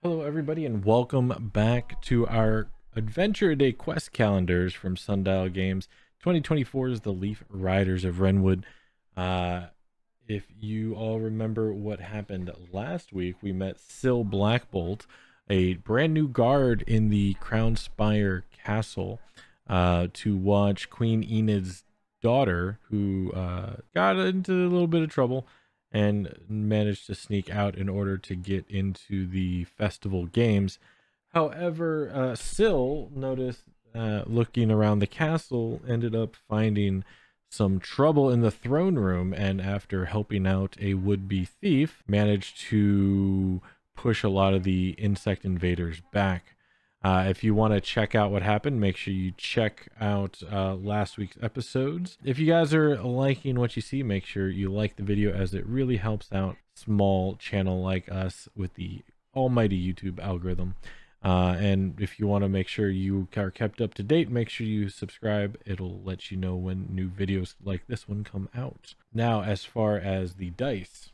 Hello, everybody, and welcome back to our Adventure Day quest calendars from Sundial Games. 2024 is the Leaf Riders of Wrenwood. Uh, if you all remember what happened last week, we met Syl Blackbolt, a brand new guard in the Crownspire Castle, uh, to watch Queen Enid's daughter, who uh, got into a little bit of trouble and managed to sneak out in order to get into the festival games. However, uh, Syl noticed uh, looking around the castle, ended up finding some trouble in the throne room, and after helping out a would be thief, managed to push a lot of the insect invaders back. Uh, if you want to check out what happened, make sure you check out uh, last week's episodes. If you guys are liking what you see, make sure you like the video as it really helps out small channel like us with the almighty YouTube algorithm. Uh, and if you want to make sure you are kept up to date, make sure you subscribe. It'll let you know when new videos like this one come out. Now, as far as the dice,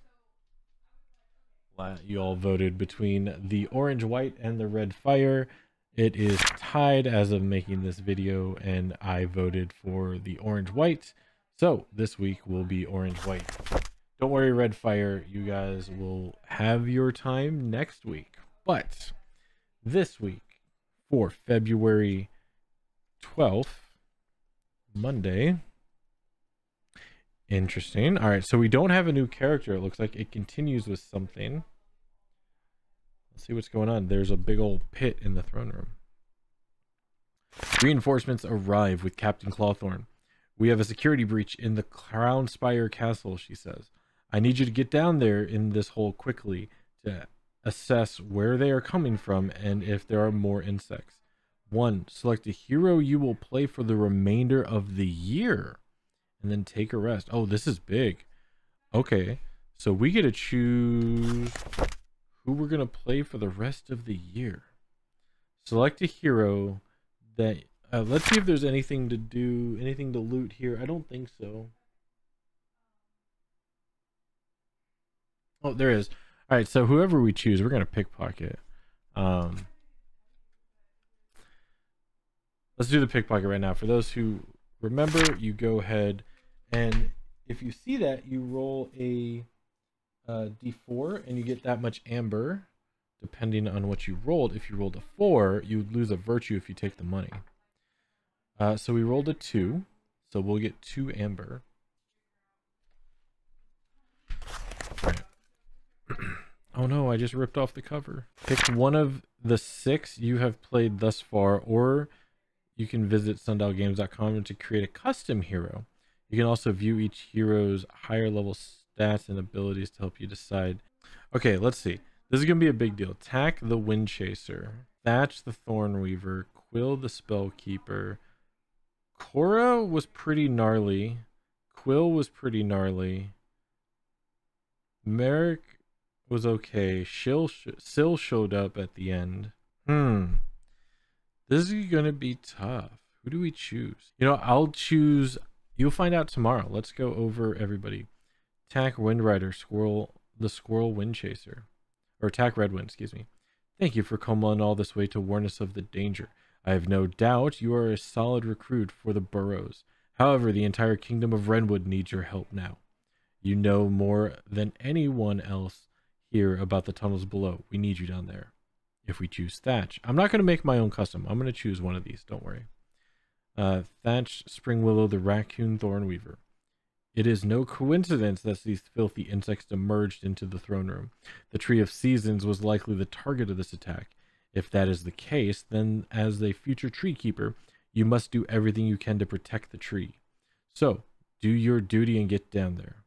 you all voted between the orange white and the red fire. It is tied as of making this video, and I voted for the orange white. So this week will be orange white. Don't worry, Red Fire, you guys will have your time next week. But this week, for February 12th, Monday. Interesting. All right, so we don't have a new character. It looks like it continues with something. See what's going on. There's a big old pit in the throne room. Reinforcements arrive with Captain Clawthorn. We have a security breach in the Crownspire Castle, she says. I need you to get down there in this hole quickly to assess where they are coming from and if there are more insects. One, select a hero you will play for the remainder of the year and then take a rest. Oh, this is big. Okay, so we get to choose who we're going to play for the rest of the year. Select a hero that uh, let's see if there's anything to do, anything to loot here. I don't think so. Oh, there is. All right, so whoever we choose, we're gonna pickpocket. Um, let's do the pickpocket right now. For those who remember, you go ahead and if you see that, you roll a uh, d4 and you get that much amber depending on what you rolled. If you rolled a 4, you lose a virtue if you take the money. Uh, so we rolled a 2, so we'll get 2 amber. Oh no, I just ripped off the cover. Pick one of the six you have played thus far, or you can visit sundialgames.com to create a custom hero. You can also view each hero's higher level stats and abilities to help you decide. Okay, let's see. This is going to be a big deal. Tak the Wind Chaser, Thatch the Thorn Weaver, Quill the Spellkeeper. Cora was pretty gnarly. Quill was pretty gnarly. Merrik was okay. Shill sh Syl showed up at the end. Hmm. This is going to be tough. Who do we choose? You know, I'll choose. You'll find out tomorrow. Let's go over everybody. Attack Windrider, Squirrel, the Squirrel Wind Chaser. Or attack Redwind, excuse me. Thank you for coming all this way to warn us of the danger. I have no doubt you are a solid recruit for the burrows. However, the entire kingdom of Wrenwood needs your help now. You know more than anyone else here about the tunnels below. We need you down there. If we choose Thatch, I'm not going to make my own custom. I'm going to choose one of these. Don't worry. Uh, Thatch Springwillow, the Raccoon Thornweaver. It is no coincidence that these filthy insects emerged into the throne room. The Tree of Seasons was likely the target of this attack. If that is the case, then as a future tree keeper, you must do everything you can to protect the tree. So, do your duty and get down there.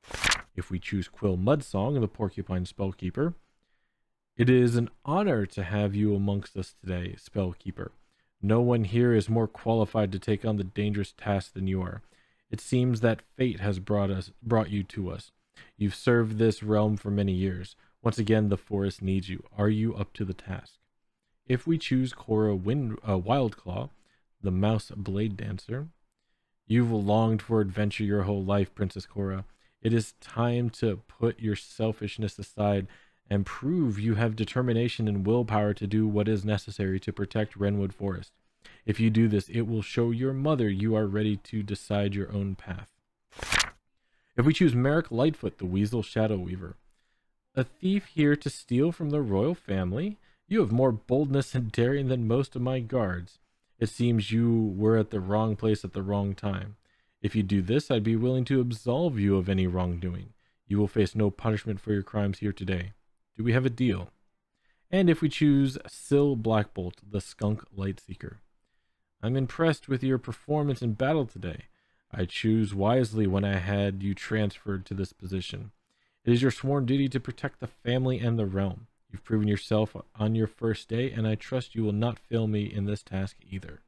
If we choose Quill Mudsong, the Porcupine Spellkeeper, it is an honor to have you amongst us today, Spellkeeper. No one here is more qualified to take on the dangerous task than you are. It seems that fate has brought us brought you to us. You've served this realm for many years. Once again, the forest needs you. Are you up to the task? If we choose Cora Wind, uh, Wildclaw, the mouse blade dancer, you've longed for adventure your whole life, Princess Cora. It is time to put your selfishness aside and prove you have determination and willpower to do what is necessary to protect Wrenwood Forest. If you do this, it will show your mother you are ready to decide your own path. If we choose Merrik Lightfoot, the Weasel Shadow Weaver, a thief here to steal from the royal family, you have more boldness and daring than most of my guards. It seems you were at the wrong place at the wrong time. If you do this, I'd be willing to absolve you of any wrongdoing. You will face no punishment for your crimes here today. Do we have a deal? And if we choose Syl Blackbolt, the Skunk Lightseeker. I'm impressed with your performance in battle today. I choose wisely when I had you transferred to this position. It is your sworn duty to protect the family and the realm. You've proven yourself on your first day, and I trust you will not fail me in this task either.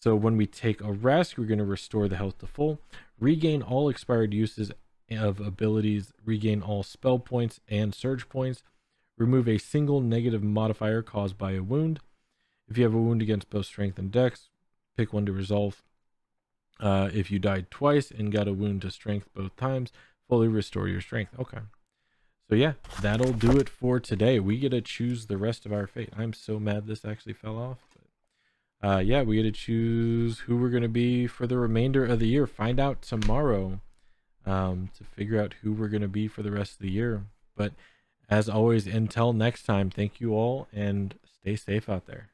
So when we take a rest, we're going to restore the health to full, regain all expired uses of abilities, regain all spell points and surge points, remove a single negative modifier caused by a wound. If you have a wound against both strength and dex, pick one to resolve. Uh, if you died twice and got a wound to strength both times, fully restore your strength. Okay. So yeah, that'll do it for today. We get to choose the rest of our fate. I'm so mad this actually fell off. But, uh, yeah, we get to choose who we're going to be for the remainder of the year. Find out tomorrow um, to figure out who we're going to be for the rest of the year. But as always, until next time, thank you all and stay safe out there.